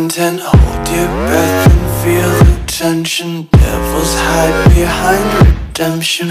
content, hold your breath and feel the tension. Devils hide behind redemption.